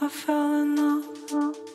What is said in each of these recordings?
I fell in love.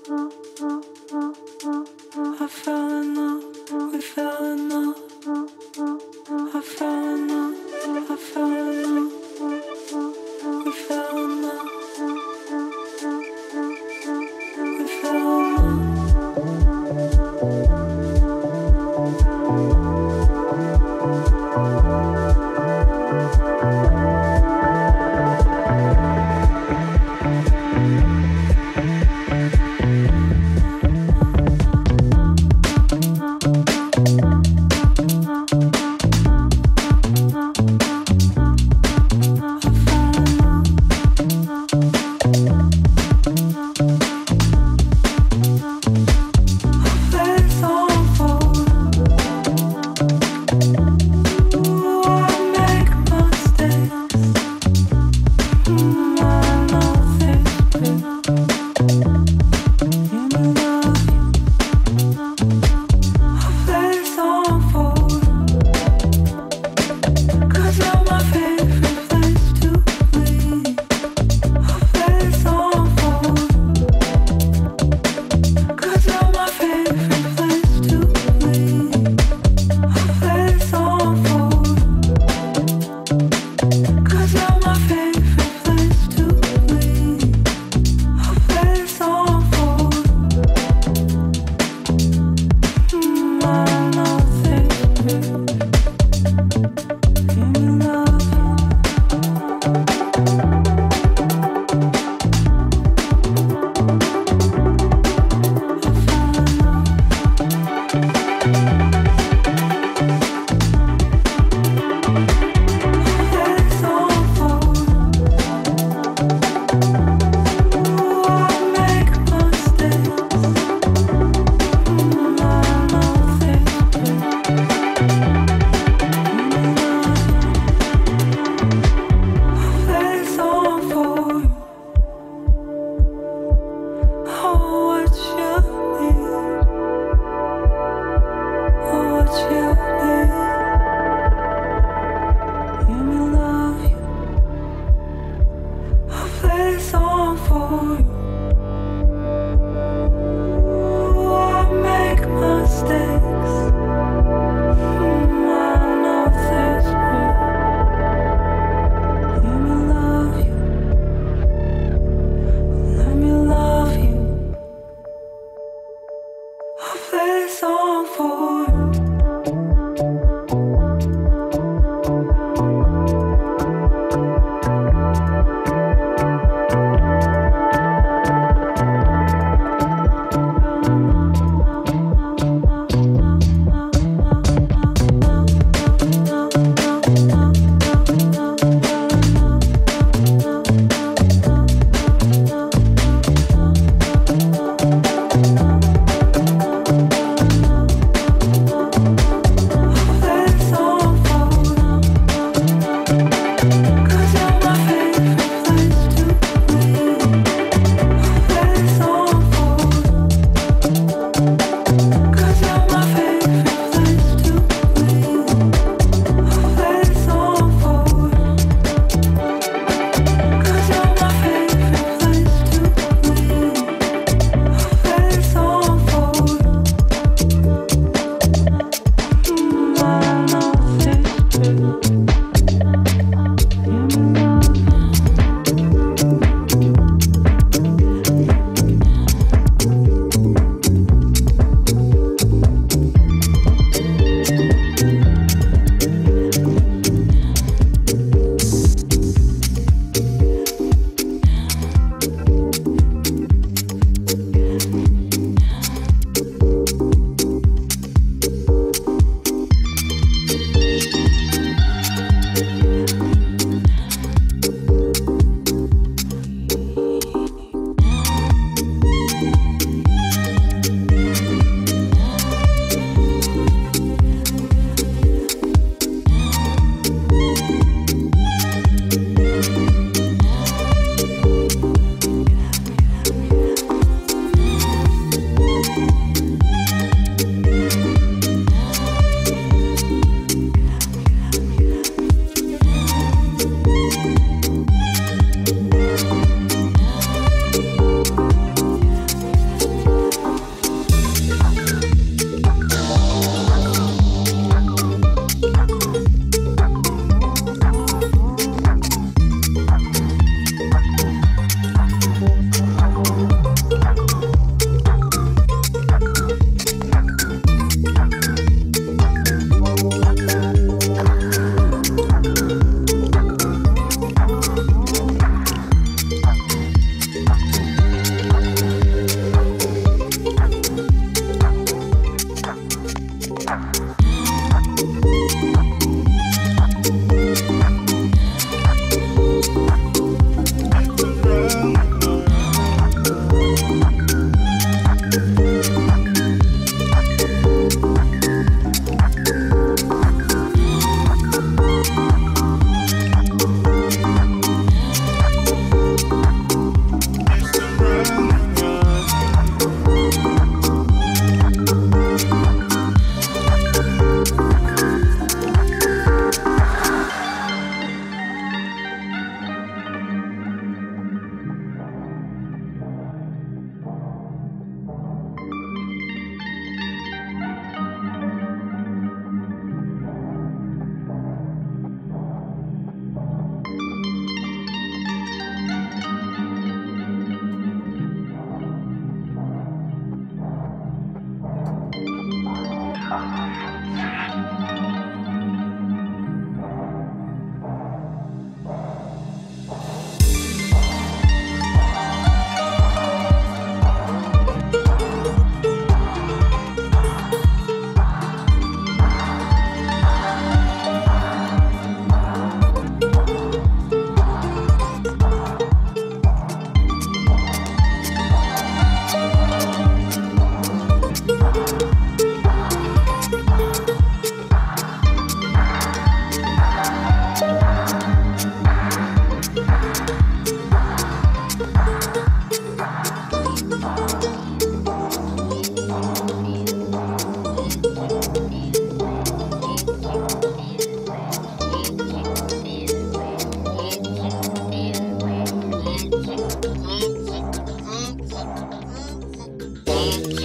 Get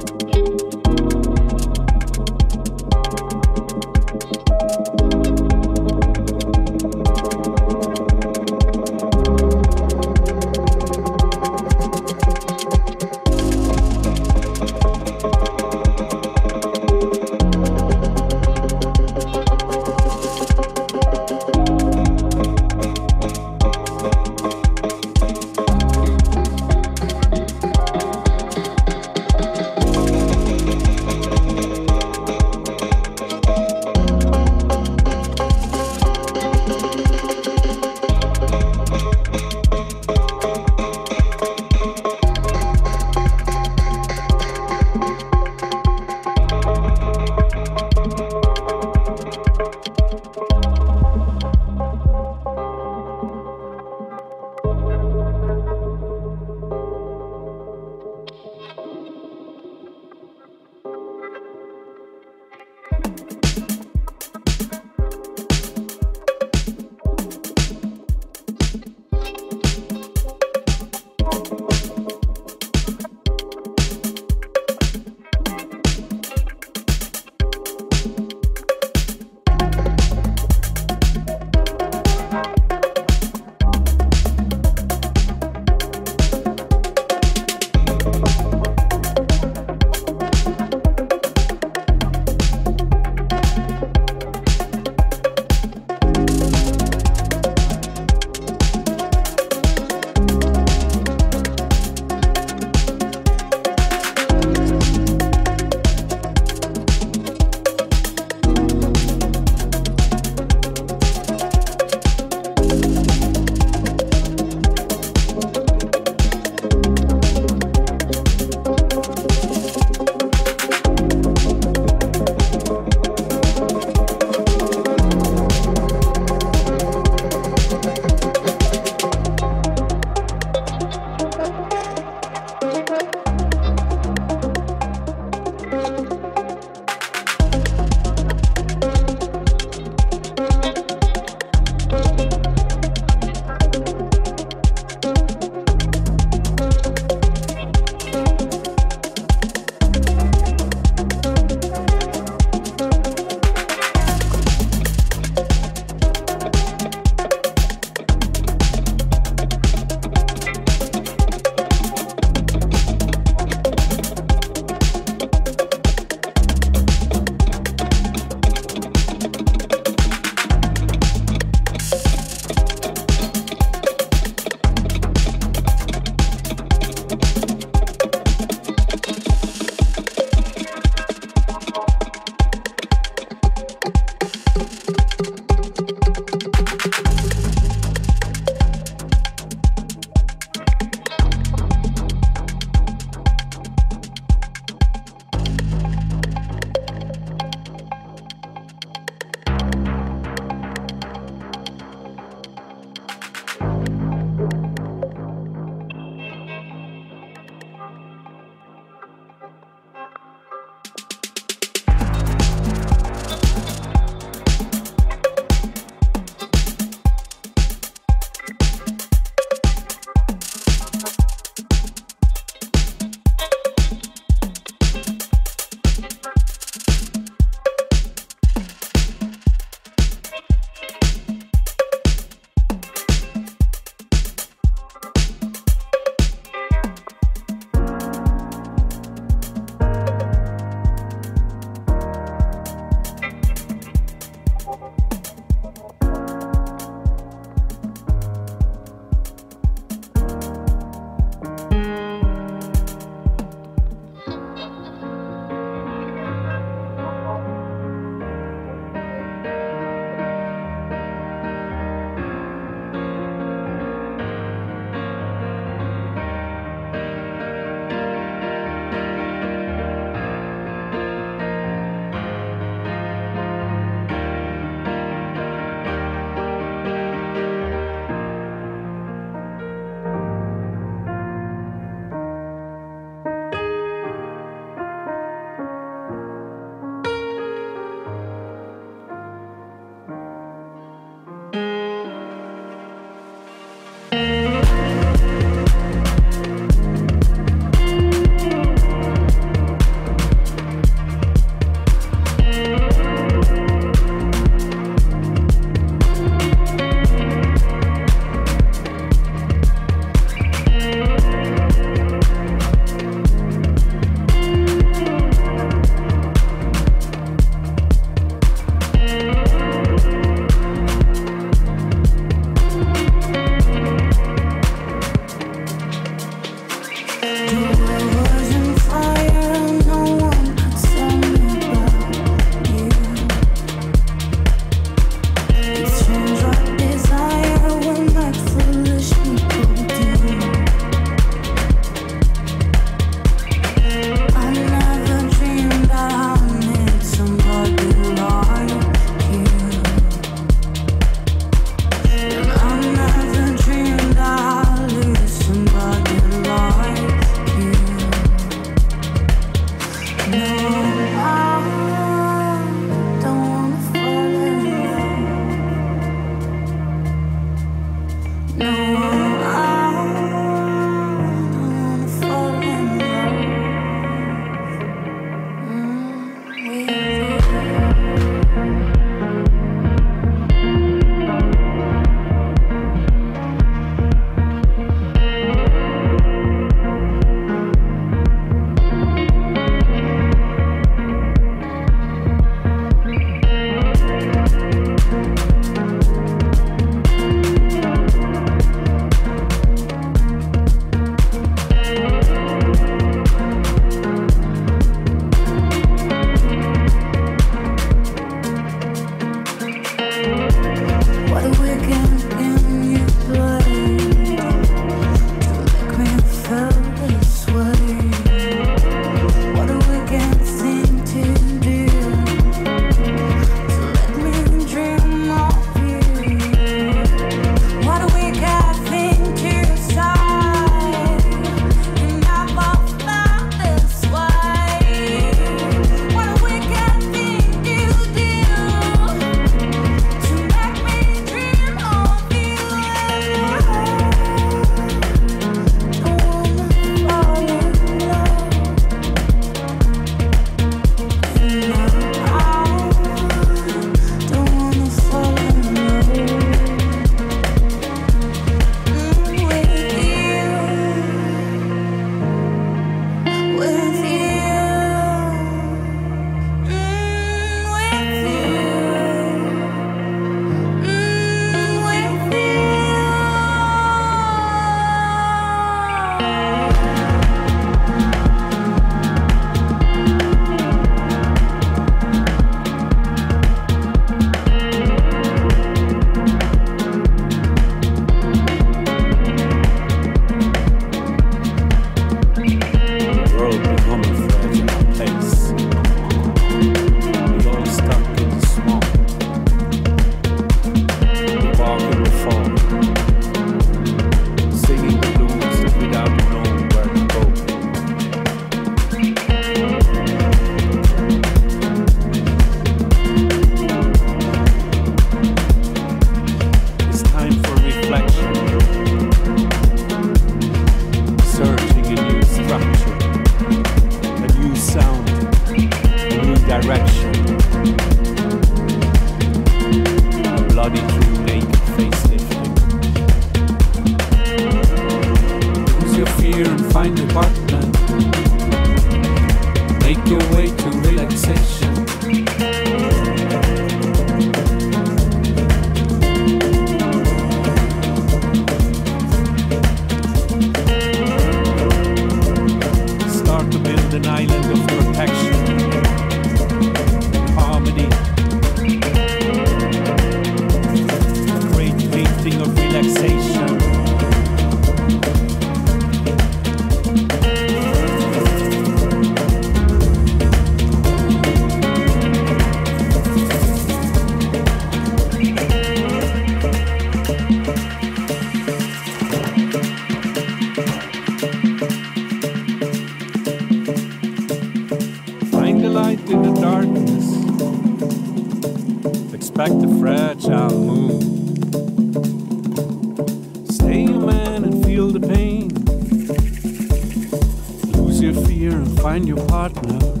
find your partner.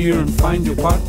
Fear and find your partner.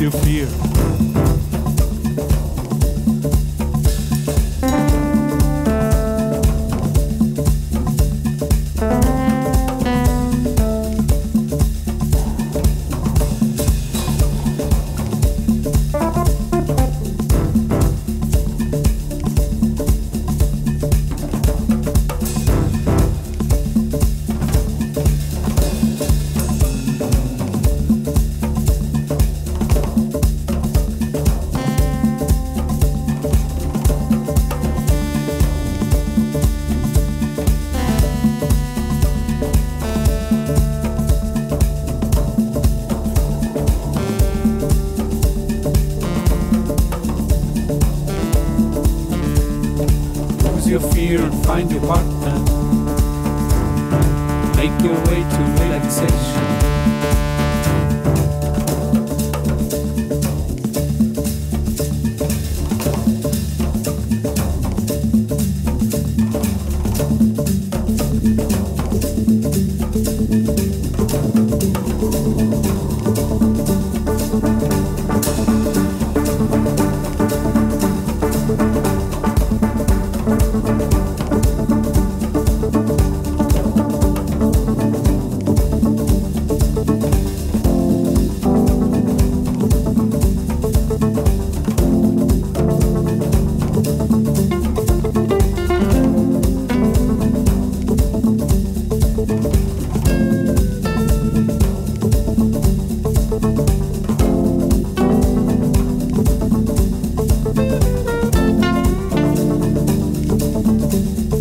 you fear. Get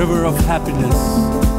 river of happiness.